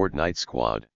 Fortnite squad.